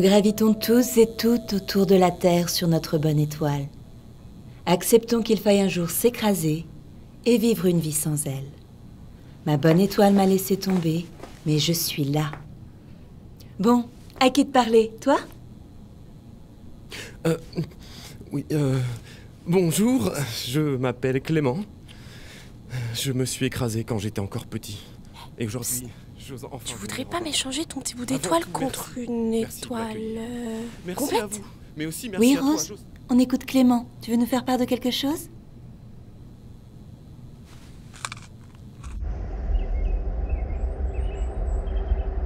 gravitons tous et toutes autour de la Terre sur notre bonne étoile. Acceptons qu'il faille un jour s'écraser et vivre une vie sans elle. Ma bonne étoile m'a laissé tomber, mais je suis là. Bon, à qui de parler? Toi? Euh. Oui, euh. Bonjour, je m'appelle Clément. Je me suis écrasé quand j'étais encore petit. Et aujourd'hui, j'ose enfin. Tu voudrais pas m'échanger ton petit bout d'étoile contre une Merci étoile euh, Merci à complète vous. Mais aussi merci Oui, à Rose On écoute Clément. Tu veux nous faire part de quelque chose?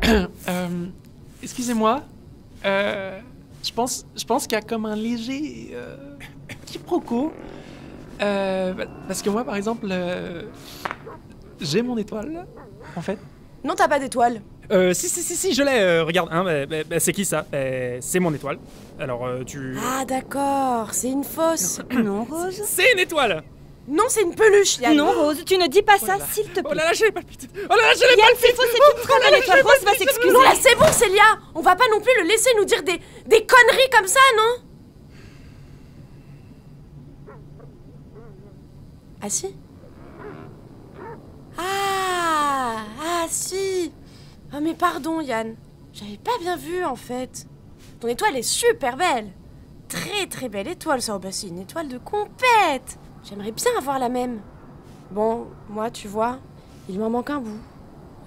Euh, excusez-moi. Euh, je pense, je pense qu'il y a comme un léger euh, quiproquo. Euh, pa- parce que moi, par exemple, euh, j'ai mon étoile, en fait. Non, t'as pas d'étoile. Euh, si, si, si, si, je l'ai. euh, regarde, hein, bah, bah, bah, c'est qui ça? C'est mon étoile. Alors, euh, tu. Ah, d'accord, c'est une fausse. Non, Rose C'est une étoile non, c'est une peluche, Yann. Non, Rose, tu ne dis pas ça, là là. s'il te Oh plaît. là là, je l'ai palpité Oh là là, je l'ai Yann, palpité c'est faux, c'est une connerie, l'étoile Rose va s'excuser. Non, là, c'est bon, Célia On va pas non plus le laisser nous dire des, des conneries comme ça, non? Ah si Ah Ah si Ah mais pardon, Yann. J'avais pas bien vu, en fait. Ton étoile est super belle Très très belle étoile, ça. Oh, bah, c'est une étoile de compète J'aimerais bien avoir la même. Bon, moi, tu vois, il m'en manque un bout.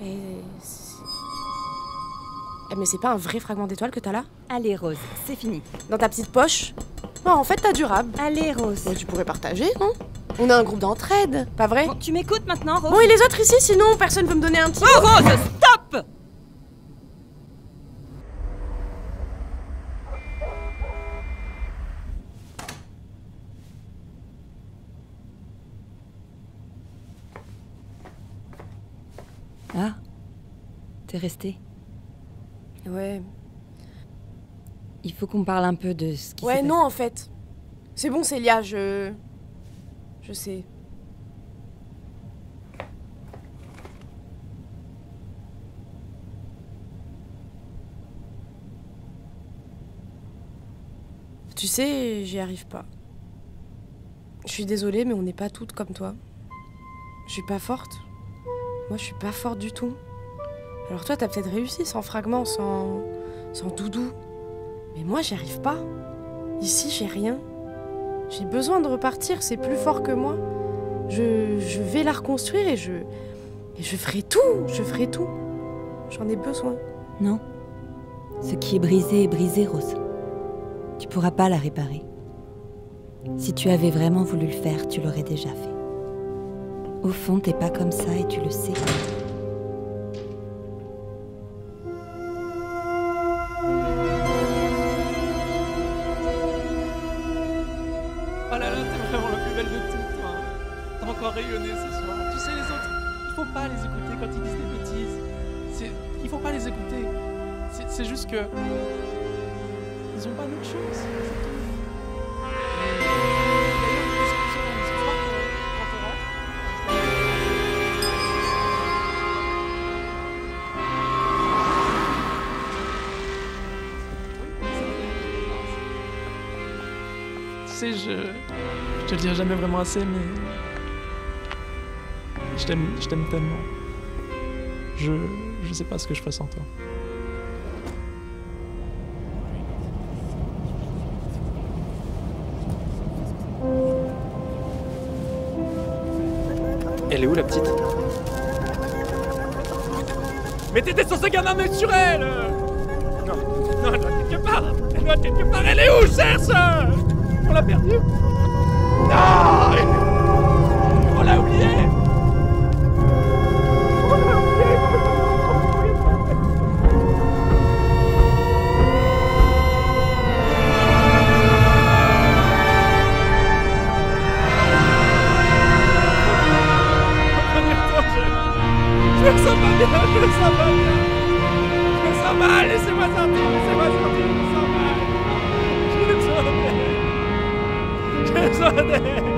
Et... Eh, mais c'est pas un vrai fragment d'étoile que t'as là? Allez, Rose, c'est fini. Dans ta petite poche? Bon, en fait, t'as durable. Allez, Rose. Bon, tu pourrais partager, non? On a un groupe d'entraide, pas vrai? Bon, tu m'écoutes maintenant, Rose? Bon, et les autres ici, sinon personne veut me donner un petit... Oh, Rose, stop Ah, t'es resté. Ouais. Il faut qu'on parle un peu de ce qui Ouais, non, en fait. C'est bon, Célia, je... Je sais. Tu sais, j'y arrive pas. Je suis désolée, mais on n'est pas toutes comme toi. Je suis pas forte. Moi, je suis pas forte du tout. Alors toi, t'as peut-être réussi sans fragments, sans... sans doudou. Mais moi, j'y arrive pas. Ici, j'ai rien. J'ai besoin de repartir, c'est plus fort que moi. Je, je vais la reconstruire et je. Et je ferai tout, je ferai tout. J'en ai besoin. Non. Ce qui est brisé est brisé, Rose. Tu pourras pas la réparer. Si tu avais vraiment voulu le faire, tu l'aurais déjà fait. Au fond, t'es pas comme ça et tu le sais. T'es vraiment la plus belle de toutes, toi. T'as encore rayonné ce soir. Tu sais, les autres, il faut pas les écouter quand ils disent des bêtises. Il faut pas les écouter. C'est, juste que... Ils ont pas notre chance, c'est je. Je te le dirai jamais vraiment assez, mais. Je t'aime, je t'aime tellement. Je. Je sais pas ce que je ferais sans toi. Elle est où la petite? Mais t'étais censé garder un œil sur elle Non, non, elle doit être quelque part Elle doit être quelque part Elle est où, cherche On l'a perdue mais a vida, você vai a vida, saudade. Jesus odeia. Jesus odeia.